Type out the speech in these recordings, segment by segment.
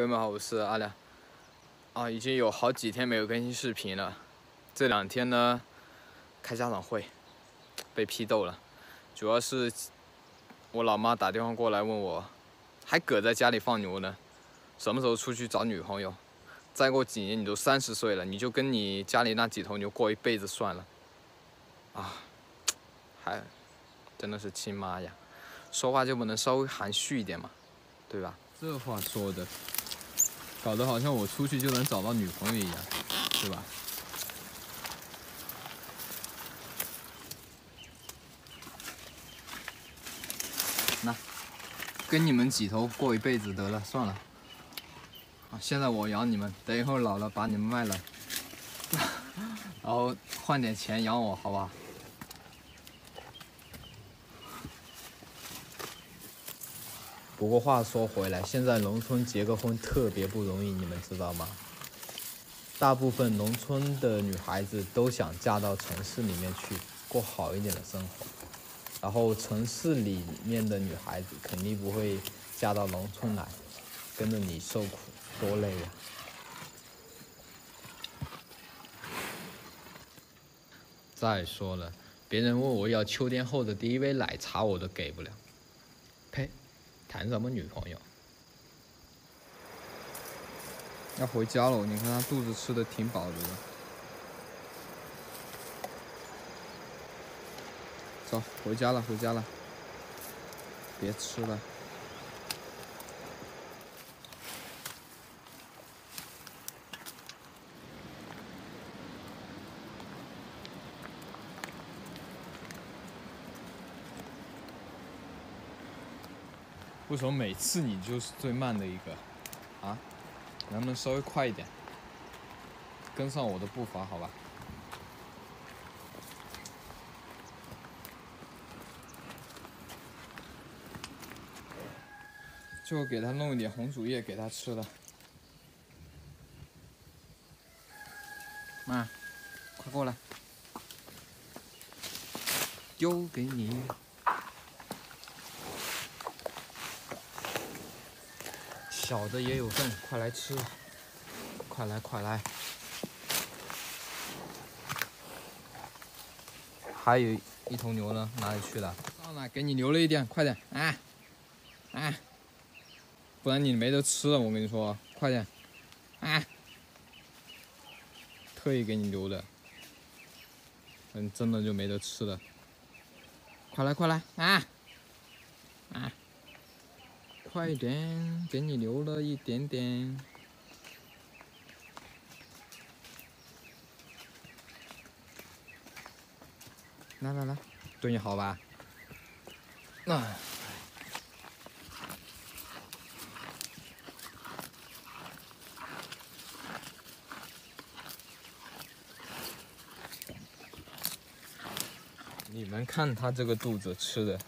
朋友们好，我是阿亮。啊，已经有好几天没有更新视频了。这两天呢，开家长会，被批斗了。主要是我老妈打电话过来问我，还搁在家里放牛呢，什么时候出去找女朋友？再过几年你都三十岁了，你就跟你家里那几头牛过一辈子算了。啊，还真的是亲妈呀，说话就不能稍微含蓄一点嘛，对吧？这话说的。搞得好像我出去就能找到女朋友一样，对吧？那跟你们几头过一辈子得了，算了。啊，现在我养你们，等以后老了把你们卖了，然后换点钱养我，好吧？不过话说回来，现在农村结个婚特别不容易，你们知道吗？大部分农村的女孩子都想嫁到城市里面去过好一点的生活，然后城市里面的女孩子肯定不会嫁到农村来，跟着你受苦，多累呀！再说了，别人问我要秋天后的第一杯奶茶，我都给不了。谈什么女朋友？要回家了，你看他肚子吃的挺饱的。走，回家了，回家了，别吃了。为什么每次你就是最慢的一个？啊？能不能稍微快一点？跟上我的步伐，好吧？就给他弄一点红薯叶给他吃了。妈，快过来，丢给你。小的也有份，快来吃！快来快来！还有一头牛呢，哪里去了？到哪给你留了一点，快点！啊啊！不然你没得吃了，我跟你说，快点！啊！特意给你留的，嗯，真的就没得吃了。快来快来！啊啊！快一点，给你留了一点点。来来来，对你好吧？那你们看他这个肚子吃的，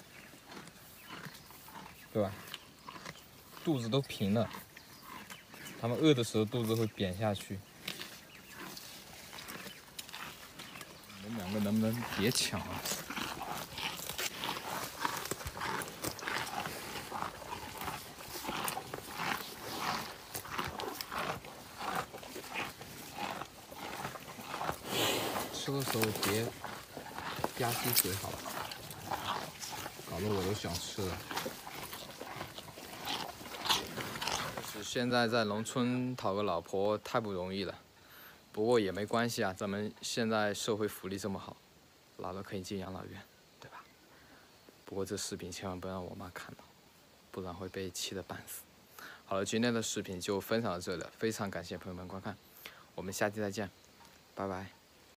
对吧？肚子都平了，他们饿的时候肚子会扁下去。你们两个能不能别抢啊？吃的时候别吧唧嘴，好吧？搞得我都想吃了。现在在农村讨个老婆太不容易了，不过也没关系啊，咱们现在社会福利这么好，老了可以进养老院，对吧？不过这视频千万不要让我妈看到，不然会被气得半死。好了，今天的视频就分享到这里了，非常感谢朋友们观看，我们下期再见，拜拜。